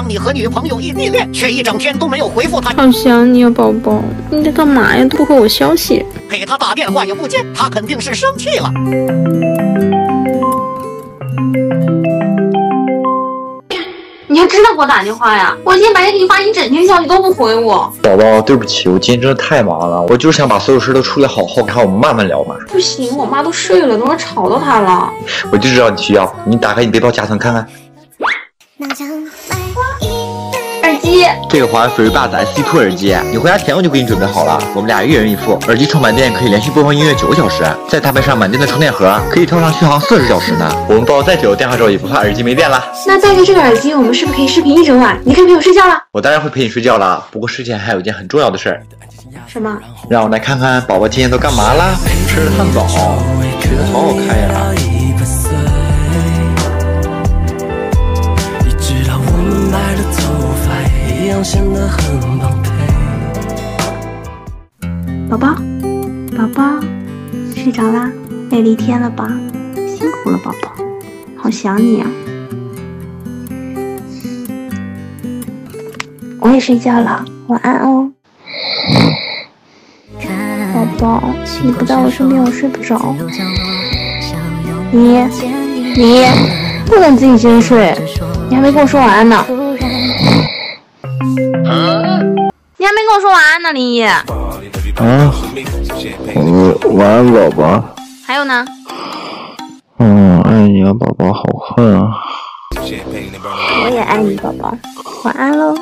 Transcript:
当你和女朋友异地恋，却一整天都没有回复他，好想你啊，宝宝，你在干嘛呀？都不回我消息。给他打电话也不接，他肯定是生气了。你还知道给我打电话呀？我今天白天给你发一整天消息都不回我。宝宝，对不起，我今天真的太忙了，我就是想把所有事都处理好后，然后我们慢慢聊嘛。不行，我妈都睡了，等会吵到她了。我就知道你需要，你打开你背包夹层看看。这个华为 FreeBuds SE2 耳机，你回家前我就给你准备好了，我们俩一人一副。耳机充满电可以连续播放音乐九个小时，再搭配上满电的充电盒，可以超长续航四十小时呢。我们抱再久，电话粥也不怕耳机没电了。那带着这个耳机，我们是不是可以视频一整晚？你可以陪我睡觉了。我当然会陪你睡觉了，不过睡前还有一件很重要的事儿，什么？让我来看看宝宝今天都干嘛啦？吃的汉堡，好好看呀。宝宝，宝宝，睡着啦？累了一天了吧？辛苦了，宝宝，好想你啊！我也睡觉了，晚安哦。宝宝，你不在我身边，我睡不着。你，你不能自己先睡，你还没跟我说晚安呢。你还没跟我说晚安呢，林一。啊，我晚安，宝宝。还有呢？嗯，爱你啊，宝宝，好困啊。我也爱你，宝宝。晚安喽。